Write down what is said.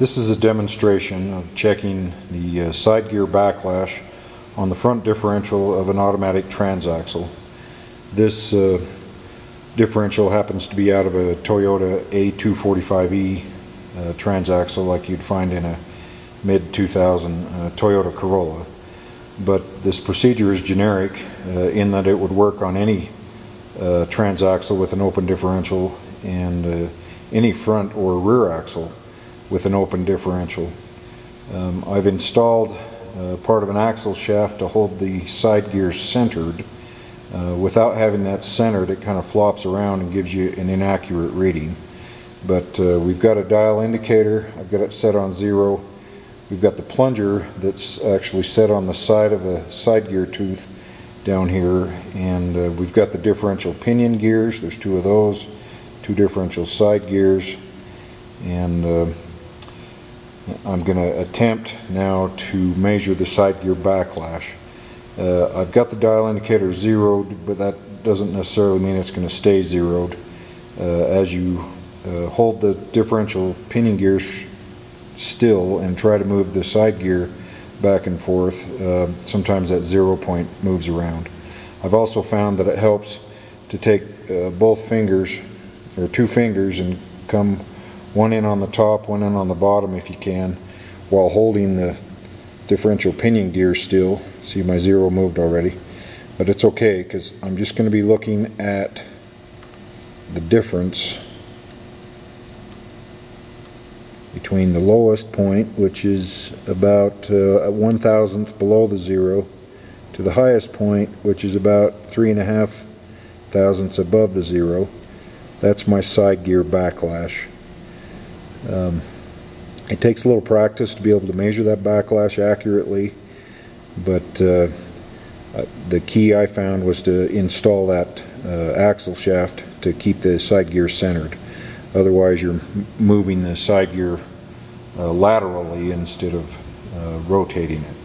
This is a demonstration of checking the uh, side gear backlash on the front differential of an automatic transaxle. This uh, differential happens to be out of a Toyota A245E uh, transaxle like you'd find in a mid 2000 uh, Toyota Corolla. But this procedure is generic uh, in that it would work on any uh, transaxle with an open differential and any front or rear axle with an open differential. Um, I've installed uh, part of an axle shaft to hold the side gears centered. Uh, without having that centered, it kind of flops around and gives you an inaccurate reading. But uh, we've got a dial indicator. I've got it set on zero. We've got the plunger that's actually set on the side of a side gear tooth down here. And uh, we've got the differential pinion gears. There's two of those. Two differential side gears. And uh, I'm going to attempt now to measure the side gear backlash. Uh, I've got the dial indicator zeroed, but that doesn't necessarily mean it's going to stay zeroed. Uh, as you uh, hold the differential pinion gears still and try to move the side gear back and forth, uh, sometimes that zero point moves around. I've also found that it helps to take uh, both fingers, or two fingers, and come one in on the top, one in on the bottom if you can, while holding the differential pinion gear still. See my zero moved already, but it's okay because I'm just going to be looking at the difference between the lowest point, which is about uh, one thousandth below the zero, to the highest point, which is about three and a half thousandths above the zero. That's my side gear backlash. Um, it takes a little practice to be able to measure that backlash accurately, but uh, uh, the key I found was to install that uh, axle shaft to keep the side gear centered. Otherwise, you're moving the side gear uh, laterally instead of uh, rotating it.